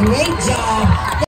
Great job.